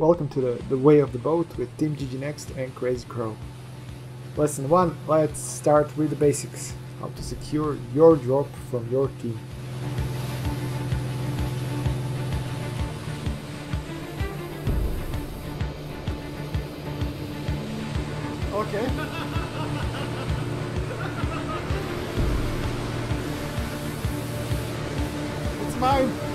Welcome to the, the Way of the Boat with Team GG Next and Crazy Cro. Lesson 1, let's start with the basics. How to secure your drop from your team. Okay. it's mine.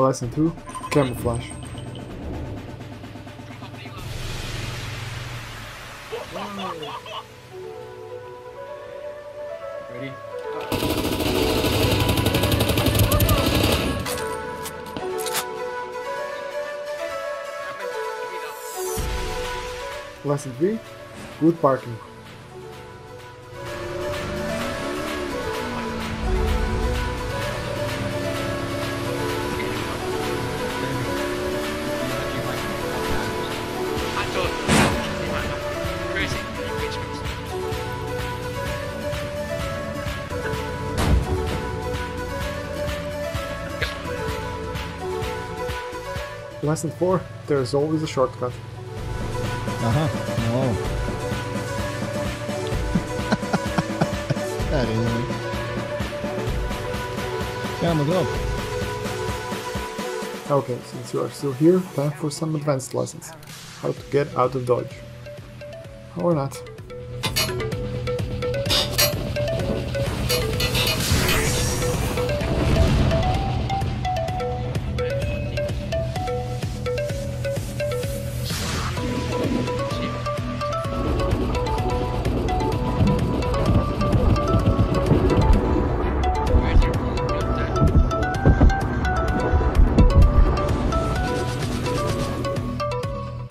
Lesson 2, camouflage. Ready? Lesson 3, good parking. Lesson 4, there's always a shortcut. Aha, no. That is. Camera go. Okay, since you are still here, time for some advanced lessons. How to get out of dodge. Or not.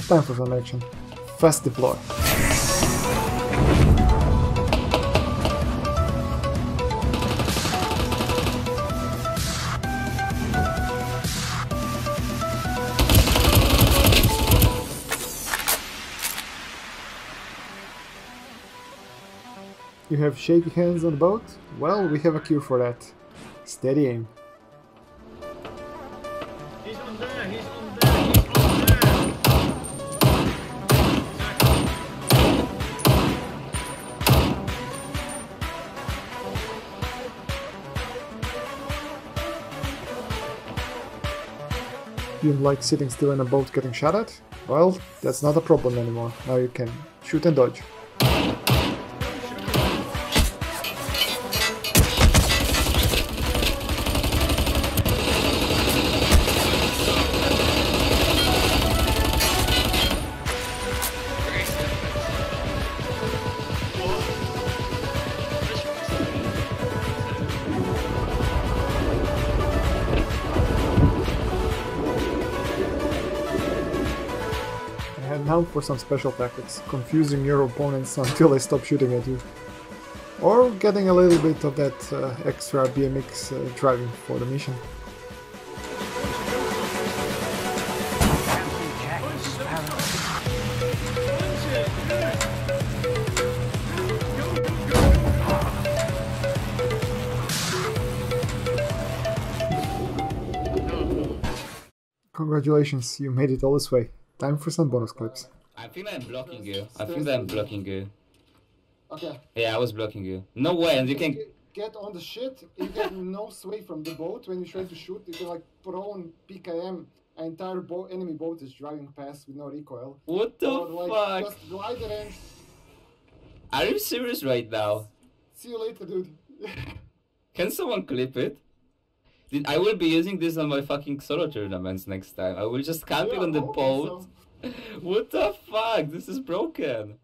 Time for some action. Fast deploy. You have shaky hands on the boat? Well, we have a cure for that. Steady aim. He's on there, he's on You like sitting still in a boat getting shot at? Well, that's not a problem anymore. Now you can shoot and dodge. And now for some special tactics, confusing your opponents until they stop shooting at you. Or getting a little bit of that uh, extra BMX uh, driving for the mission. Congratulations, you made it all this way. Time for some bonus clips. I think I'm blocking you. I think I'm blocking you. Okay. Yeah, I was blocking you. No way, and you can. Get- Get on the shit. You get no sway from the boat when you try to shoot. You can like prone PKM. An entire boat, enemy boat is driving past with no recoil. What the Or, like, fuck? Just glide it in. Are you serious right now? See you later, dude. Can someone clip it? Dude, I will be using this on my fucking solo tournaments next time. I will just camp it on the boat. so- What the fuck? This is broken.